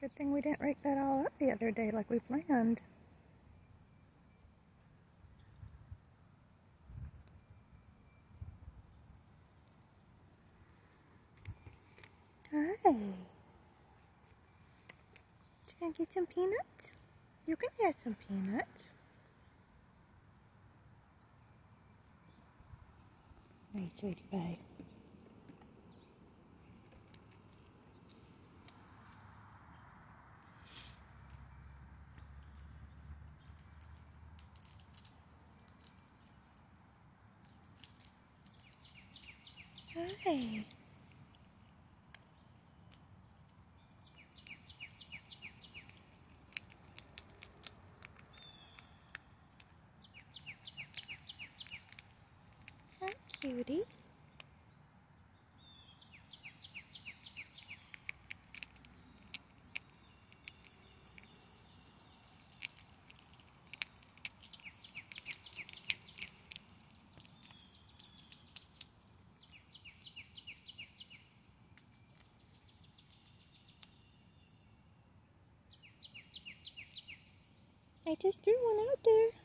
Good thing we didn't rake that all up the other day like we planned. Hi. You gonna get some peanuts? You can have some peanuts. Hey, sweetie pie. Hi. Hi, cutie. I just threw one out there.